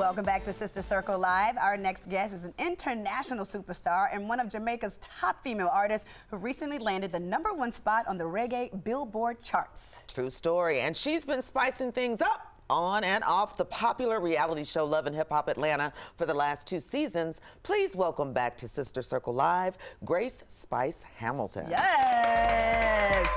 Welcome back to Sister Circle Live. Our next guest is an international superstar and one of Jamaica's top female artists who recently landed the number one spot on the reggae Billboard charts. True story. And she's been spicing things up on and off the popular reality show Love and Hip Hop Atlanta for the last two seasons. Please welcome back to Sister Circle Live, Grace Spice Hamilton. Yes.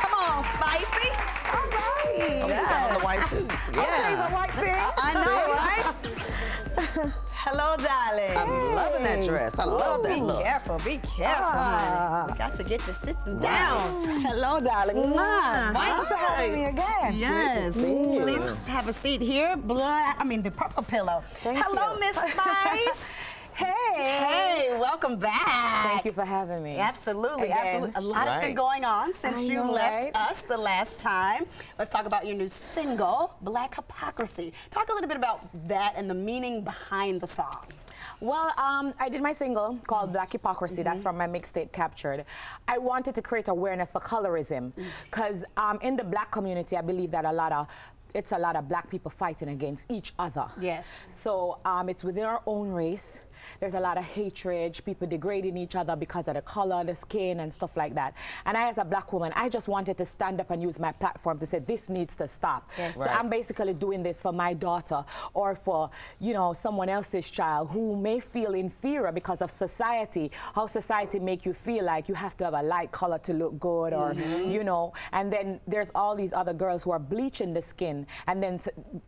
Come on, Spicy. All right. Oh, yes. on the white too. Yeah. a white thing. I know, right? Hello, darling. I'm loving that dress. I love that be look. Be careful. Be careful, ah. honey. We got to get to sitting down. Hello, darling. Mwah. Thanks for having me again. Yes. Please have a seat here. Blood. I mean, the purple pillow. Thank Hello, Miss Spice. Hey. Hey, welcome back. Thank you for having me. Absolutely, Again. absolutely. A lot right. has been going on since I you know, left right? us the last time. Let's talk about your new single, Black Hypocrisy. Talk a little bit about that and the meaning behind the song. Well, um, I did my single called Black Hypocrisy. Mm -hmm. That's from my mixtape Captured. I wanted to create awareness for colorism because um, in the black community, I believe that a lot of it's a lot of black people fighting against each other. Yes. So um, it's within our own race. There's a lot of hatred, people degrading each other because of the color, the skin, and stuff like that. And I, as a black woman, I just wanted to stand up and use my platform to say this needs to stop. Yes. So I'm basically doing this for my daughter or for, you know, someone else's child who may feel inferior because of society, how society make you feel like you have to have a light color to look good or, mm-hmm. you know, and then there's all these other girls who are bleaching the skin and then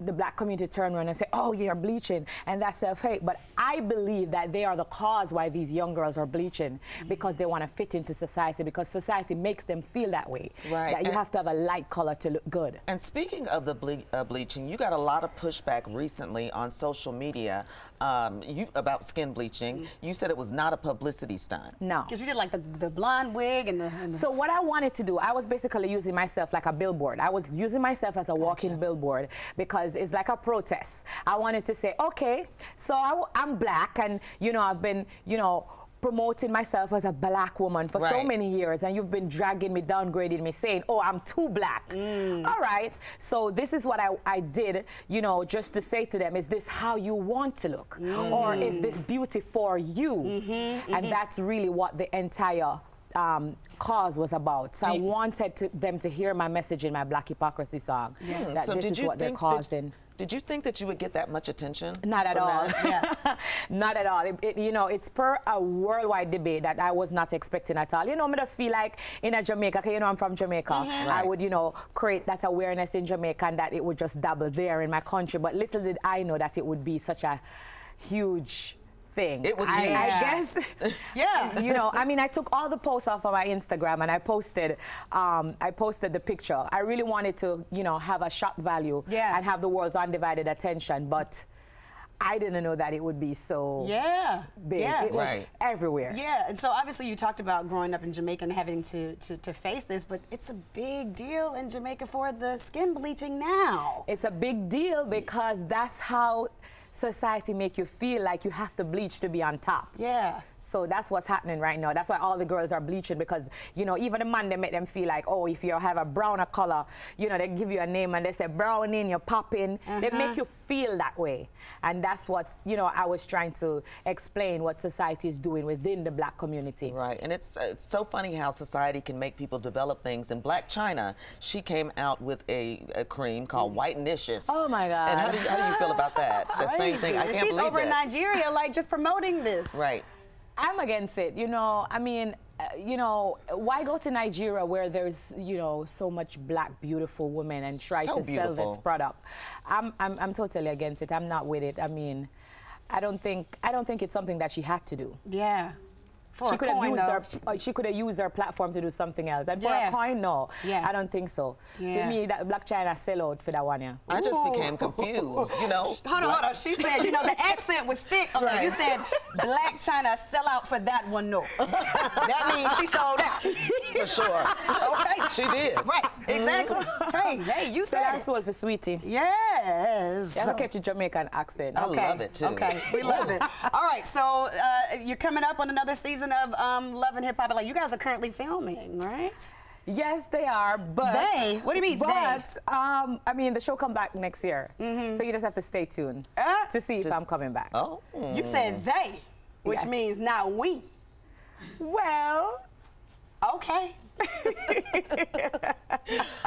the black community turn around and say, oh, you're bleaching and that's self-hate. But I believe that they are the cause why these young girls are bleaching because they want to fit into society because society makes them feel that way. Right. That you And- have to have a light color to look good. And speaking of the ble uh, bleaching, you got a lot of pushback recently on social media um, you, about skin bleaching. You said it was not a publicity stunt. No. Because you did like the, the blonde wig and the, and the So what I wanted to do, I was basically using myself like a billboard. I was using myself as a walking billboard because it's like a protest. I wanted to say, okay, so I, am black and, you know, I've been, you know, promoting myself as a black woman for so many years and you've been dragging me, downgrading me, saying, oh, I'm too black. Mm. All right, so this is what I, I did, you know, just to say to them, is this how you want to look? Or mm-hmm. is this beauty for you? Mm-hmm. And mm-hmm. that's really what the entire um, cause was about. So I wanted to, them to hear my message in my Black Hypocrisy song. That so this did is you what they're think causing. Did you think that you would get that much attention? Not at all. that? not at all. It, it- you know, it's per a worldwide debate that I was not expecting at all. You know, me just feel like in a Jamaica, 'cause you know I'm from Jamaica, I Right. would, you know, create that awareness in Jamaica and that it would just double there in my country. But little did I know that it would be such a huge thing. It was I, huge. I guess. Yeah. you know, I mean, I took all the posts off of my Instagram and I posted, um, I posted the picture. I really wanted to, you know, have a shock value Yeah. and have the world's undivided attention, but I didn't know that it would be so yeah. big. Yeah. It was Right. everywhere. Yeah, and so obviously you talked about growing up in Jamaica and having to, to, to face this, but it's a big deal in Jamaica for the skin bleaching now. It's a big deal because that's how society make you feel like you have to bleach to be on top. Yeah. So that's what's happening right now. That's why all the girls are bleaching because, you know, even the man, they make them feel like, oh, if you have a browner color, you know, they give you a name and they say brown in, you're popping. They Uh-huh. make you feel that way. And that's what, you know, I was trying to explain what society is doing within the black community. Right, and it's it's so funny how society can make people develop things. In Blac Chyna, she came out with a, a cream called White Whitenicious. Oh, my God. And how do you, how do you feel about that? The same thing. I can't she's believe over in. Nigeria, like just promoting this. Right. I'm against it. You know, I mean, uh, you know, why go to Nigeria where there's, you know, so much black, beautiful women and try So to sell this product? I'm, I'm, I'm totally against it. I'm not with it. I mean, I don't think, I don't think it's something that she had to do. Yeah. For she a could have used though. her, uh, she could have used her platform to do something else. And for Yeah. a coin, no, Yeah. I don't think so. Yeah. For me, that Blac Chyna sell out for that one, yeah. I just Ooh. became confused, you know. Hold on, hold on. She said, you know, the accent was thick. Okay, Right. You said Blac Chyna sell out for that one, no. that means she sold out. For sure. okay. She did. Right, exactly. hey, hey, you So said that's it. all for sweetie. Yes. That's okay to Jamaican accent. I Okay. love it, too. Okay, we love it. All right, so uh, you're coming up on another season of um, Love and Hip Hop. Like you guys are currently filming, right? Yes, they are, but They? What do you mean, they? But um, I mean, the show come back next year, so you just have to stay tuned Uh, to see if I'm coming back. Oh. You said they, which Yes. means not we. Well, Okay.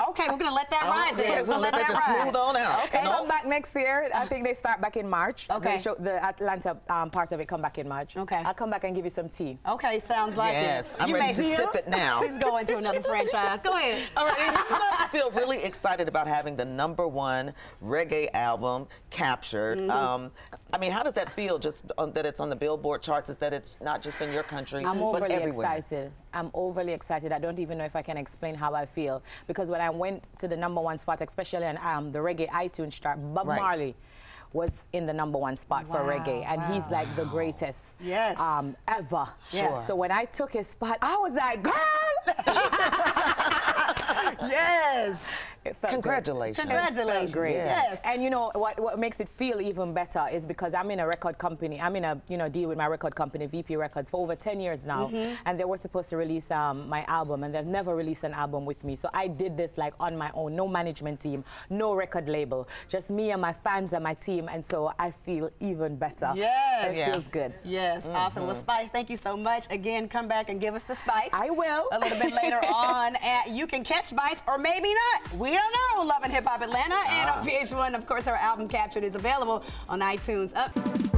Okay, we're gonna let that Oh, ride there. yeah, We're gonna let let that that ride. smooth on out. they No? come back next year. I think they start back in March. Okay. The, show, the Atlanta um, part of it come back in March. Okay. I'll come back and give you some tea. Okay, sounds like Yes, it. I'm you ready may to sip it now. She's going to another franchise. Go ahead. All right, and you feel really excited about having the number one reggae album captured. Mm-hmm. Um, I mean, how does that feel? Just on, that it's on the Billboard charts, is that it's not just in your country, I'm but overly excited. I'm overly excited. I don't even know if I can explain how I feel because when I went to the number one spot, especially on um, the reggae iTunes chart, Bob Right. Marley was in the number one spot for reggae, and he's like the greatest Yes. um, ever. Sure. So when I took his spot, I was like, girl. Yes. It felt good. Congratulations. It felt Congratulations. great. Yes. And you know what, what makes it feel even better is because I'm in a record company. I'm in a you know deal with my record company, VP Records, for over 10 years now. Mm-hmm. And they were supposed to release um, my album, and they've never released an album with me. So I did this like on my own, no management team, no record label, just me and my fans and my team. And so I feel even better. Yes. It Yeah. feels good. Yes, awesome. Well, Spice, thank you so much. Again, come back and give us the Spice. I will. A little bit later on. And you can catch Spice or maybe not. We don't know. Love and Hip Hop Atlanta. And ah. on VH1, of course, her album Captured is available on iTunes. Up.